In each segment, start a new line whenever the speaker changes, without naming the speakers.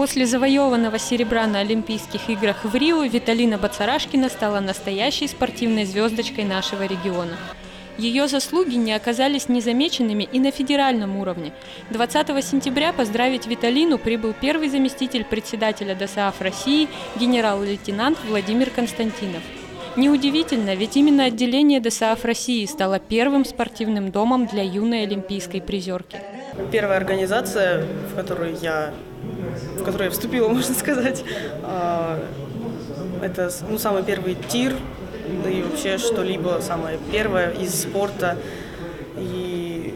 После завоеванного серебра на Олимпийских играх в Рио Виталина Бацарашкина стала настоящей спортивной звездочкой нашего региона. Ее заслуги не оказались незамеченными и на федеральном уровне. 20 сентября поздравить Виталину прибыл первый заместитель председателя ДОСААФ России генерал-лейтенант Владимир Константинов. Неудивительно, ведь именно отделение ДСАФ России стало первым спортивным домом для юной олимпийской призерки.
Первая организация, в которую я, в которую я вступила, можно сказать, а, это ну, самый первый тир, да и вообще что-либо самое первое из спорта. И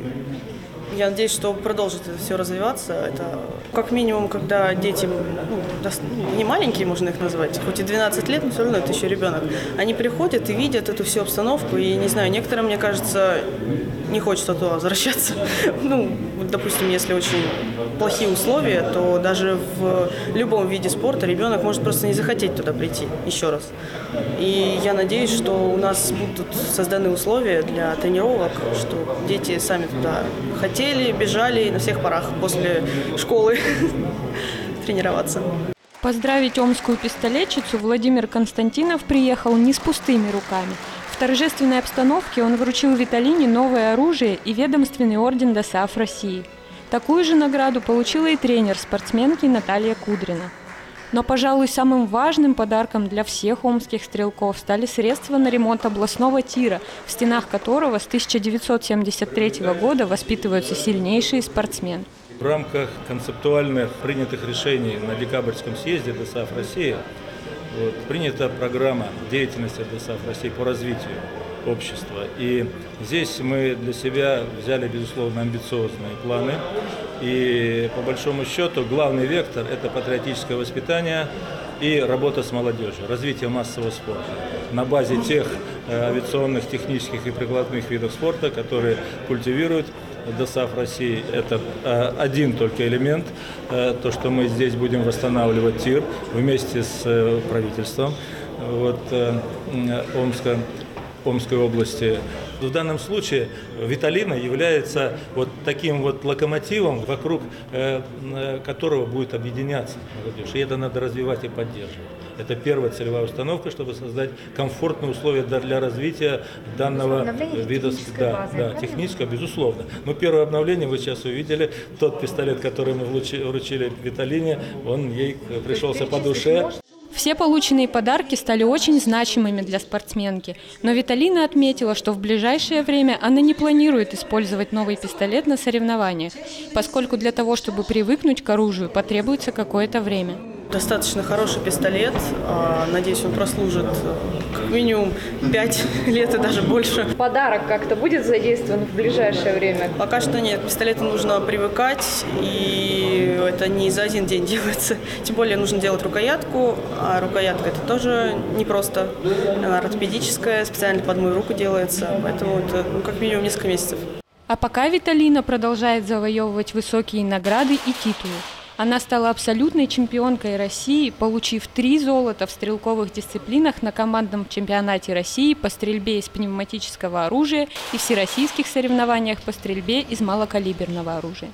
я надеюсь, что продолжит это все развиваться. Это как минимум, когда дети, ну, ну не маленькие можно их назвать, хоть и 12 лет, но все равно это еще ребенок, они приходят и видят эту всю обстановку, и, не знаю, некоторым, мне кажется, не хочется туда возвращаться. Ну, допустим, если очень плохие условия, то даже в любом виде спорта ребенок может просто не захотеть туда прийти еще раз. И я надеюсь, что у нас будут созданы условия для тренировок, что дети сами туда хотели, бежали на всех парах после школы тренироваться.
Поздравить омскую пистолетчицу Владимир Константинов приехал не с пустыми руками. В торжественной обстановке он вручил Виталине новое оружие и ведомственный орден ДОСААФ России. Такую же награду получила и тренер спортсменки Наталья Кудрина. Но, пожалуй, самым важным подарком для всех омских стрелков стали средства на ремонт областного тира, в стенах которого с 1973 года воспитываются сильнейшие спортсмены.
В рамках концептуальных принятых решений на декабрьском съезде ДСАФ России вот, принята программа деятельности ДСАФ России по развитию общества. И здесь мы для себя взяли, безусловно, амбициозные планы. И по большому счету главный вектор – это патриотическое воспитание и работа с молодежью, развитие массового спорта на базе тех э, авиационных, технических и прикладных видов спорта, которые культивируют ДОСАФ России – это э, один только элемент, э, то, что мы здесь будем восстанавливать ТИР вместе с правительством вот, Омска. Омской области. В данном случае Виталина является вот таким вот локомотивом, вокруг э, э, которого будет объединяться молодежь. И это надо развивать и поддерживать. Это первая целевая установка, чтобы создать комфортные условия для развития данного вида. Да, да, техническое, безусловно. Но первое обновление вы сейчас увидели. Тот пистолет, который мы вручили Виталине, он ей пришелся по душе.
Все полученные подарки стали очень значимыми для спортсменки, но Виталина отметила, что в ближайшее время она не планирует использовать новый пистолет на соревнованиях, поскольку для того, чтобы привыкнуть к оружию, потребуется какое-то время
достаточно хороший пистолет. А, надеюсь, он прослужит э, как минимум 5 лет и даже больше.
Подарок как-то будет задействован в ближайшее время?
Пока что нет. К пистолету нужно привыкать, и это не за один день делается. Тем более нужно делать рукоятку, а рукоятка это тоже непросто. Она ортопедическая, специально под мою руку делается, поэтому это ну, как минимум несколько месяцев.
А пока Виталина продолжает завоевывать высокие награды и титулы. Она стала абсолютной чемпионкой России, получив три золота в стрелковых дисциплинах на командном чемпионате России по стрельбе из пневматического оружия и всероссийских соревнованиях по стрельбе из малокалиберного оружия.